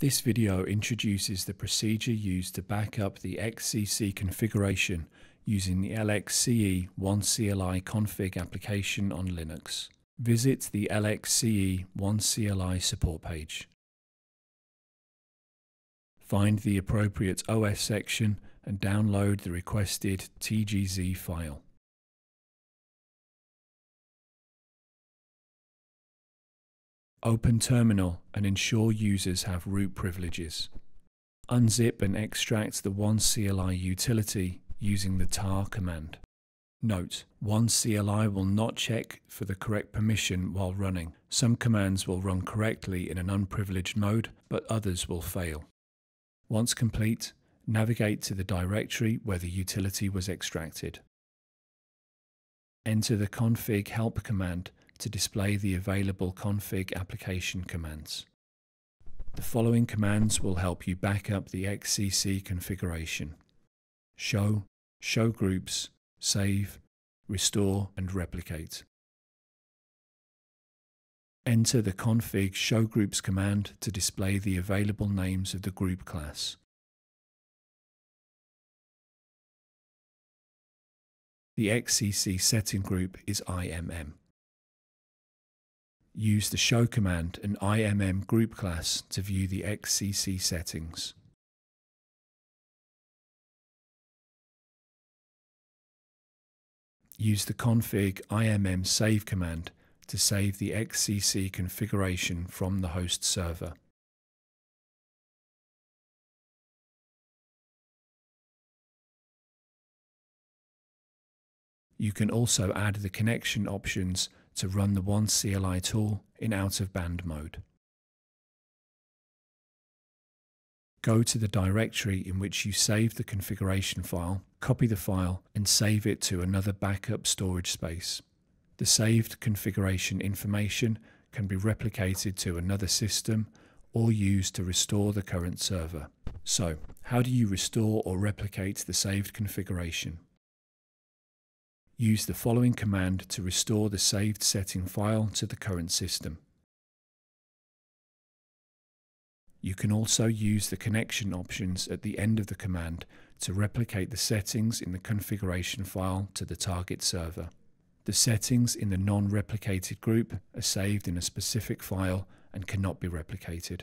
This video introduces the procedure used to back up the XCC configuration using the LXCE OneCLI config application on Linux. Visit the LXCE OneCLI support page. Find the appropriate OS section and download the requested TGZ file. Open Terminal and ensure users have root privileges. Unzip and extract the OneCLI utility using the tar command. Note, OneCLI will not check for the correct permission while running. Some commands will run correctly in an unprivileged mode, but others will fail. Once complete, navigate to the directory where the utility was extracted. Enter the config help command to display the available config application commands. The following commands will help you back up the XCC configuration. Show, show groups, save, restore and replicate. Enter the config show groups command to display the available names of the group class. The XCC setting group is IMM use the show command and IMM group class to view the XCC settings. Use the config IMM save command to save the XCC configuration from the host server. You can also add the connection options to run the OneCLI tool in out-of-band mode. Go to the directory in which you saved the configuration file, copy the file and save it to another backup storage space. The saved configuration information can be replicated to another system or used to restore the current server. So, how do you restore or replicate the saved configuration? Use the following command to restore the saved setting file to the current system. You can also use the connection options at the end of the command to replicate the settings in the configuration file to the target server. The settings in the non-replicated group are saved in a specific file and cannot be replicated.